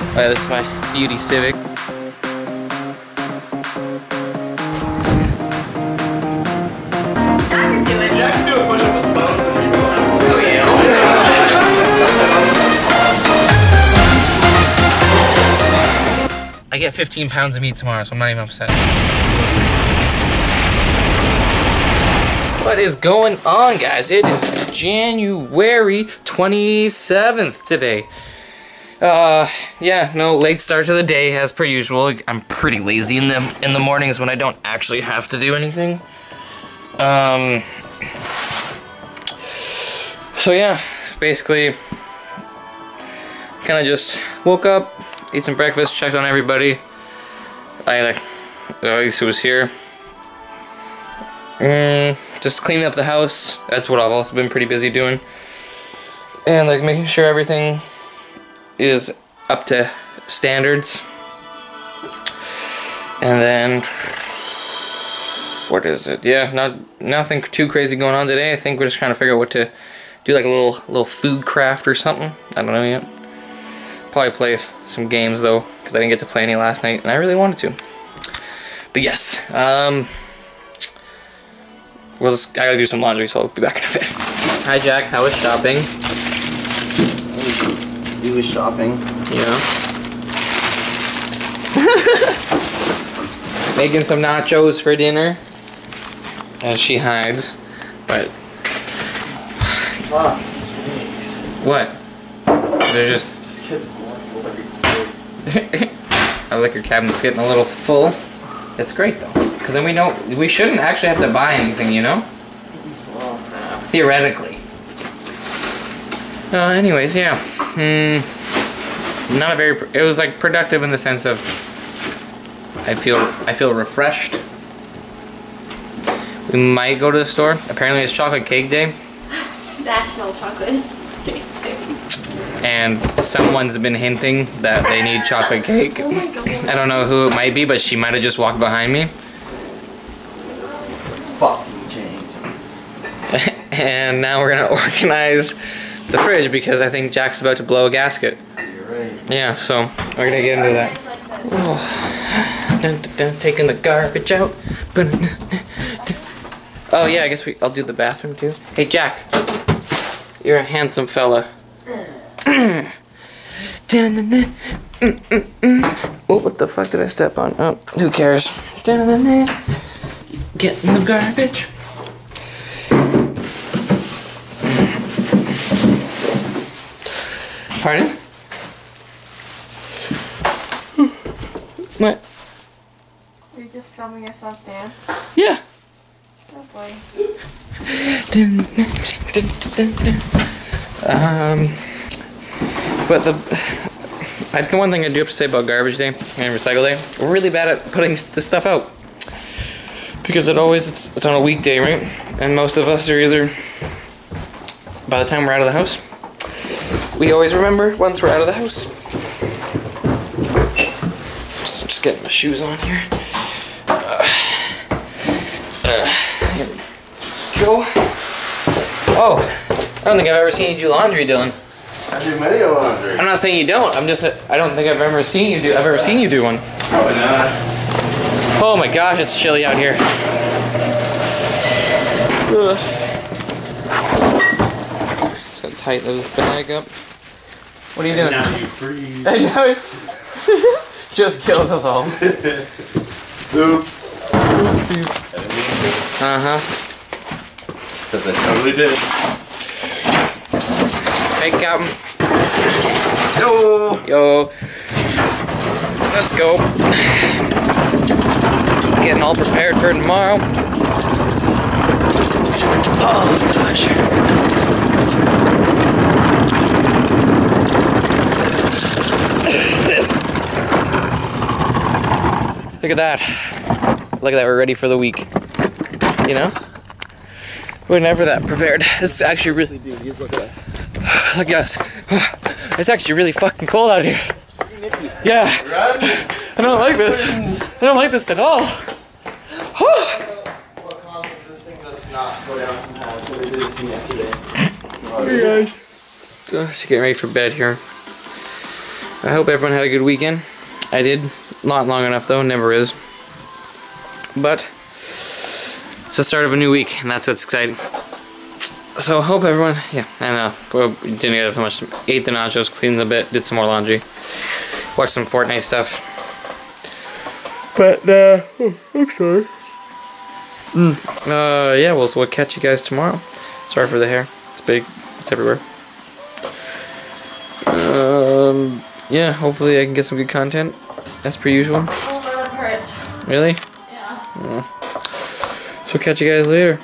Yeah, this is my beauty Civic. I get 15 pounds of meat tomorrow, so I'm not even upset. What is going on, guys? It is January 27th today. Uh, yeah, no late start to the day as per usual. I'm pretty lazy in the in the mornings when I don't actually have to do anything. Um. So yeah, basically, kind of just woke up, ate some breakfast, checked on everybody. I like, at least it was here. Mm, just cleaning up the house. That's what I've also been pretty busy doing. And like making sure everything is up to standards. And then what is it? Yeah, not nothing too crazy going on today. I think we're just trying to figure out what to do like a little little food craft or something. I don't know yet. Probably play some games though, because I didn't get to play any last night, and I really wanted to. But yes, um, we'll just I gotta do some laundry, so I'll be back in a bit. Hi Jack, how was shopping? He was shopping. Yeah. Making some nachos for dinner. As she hides. But Fuck sakes. what? They're just This kid's going our liquor cabinet's getting a little full. It's great though. Cause then we don't we shouldn't actually have to buy anything, you know? Theoretically. Uh, anyways, yeah. Hmm. Not a very. It was like productive in the sense of. I feel I feel refreshed. We might go to the store. Apparently, it's chocolate cake day, National chocolate cake day. and someone's been hinting that they need chocolate cake. Oh my god. I don't know who it might be, but she might have just walked behind me. fucking change. and now we're gonna organize the fridge because I think Jack's about to blow a gasket. Right. Yeah, so we're gonna get into that. Oh, dun, dun, taking the garbage out. Oh yeah, I guess we. I'll do the bathroom too. Hey Jack, you're a handsome fella. Oh, what the fuck did I step on? Oh, who cares? Get in the garbage. Pardon? What? You're just filming yourself dance. Yeah. Oh boy. Um, but the I, the one thing I do have to say about garbage day and recycle day, we're really bad at putting this stuff out because it always it's, it's on a weekday, right? And most of us are either by the time we're out of the house, we always remember once we're out of the house. Just, just getting my shoes on here. Uh, uh, here we go. Oh, I don't think I've ever seen you do laundry, Dylan. I do many a laundry. I'm not saying you don't. I'm just. I don't think I've ever seen you do. I've ever seen you do one. Probably not. Oh my gosh, it's chilly out here. Ugh. Just gotta tighten this bag up. What are you doing? Now you freeze. I know. Just kills us all. Oops. Uh huh. Except I totally did. Hey, Captain. Yo! Yo. Let's go. Getting all prepared for tomorrow. Oh gosh. Look at that. Look at that, we're ready for the week. You know? We're never that prepared. It's actually really Look at us. It's actually really fucking cold out here. Yeah. I don't like this. I don't like this at all. What causes this thing does not go down sometimes, so they did it to me yesterday. Hey guys. Just getting ready for bed here. I hope everyone had a good weekend. I did. Not long enough though, never is. But it's the start of a new week, and that's what's exciting. So I hope everyone, yeah, I know. We didn't get up too much. Ate the nachos, cleaned a bit, did some more laundry, watched some Fortnite stuff. But uh, oh, I'm sorry. Uh, yeah, we'll, we'll catch you guys tomorrow. Sorry for the hair. It's big. It's everywhere. Um, yeah, hopefully I can get some good content. As per usual. Really? Yeah. Mm. So catch you guys later.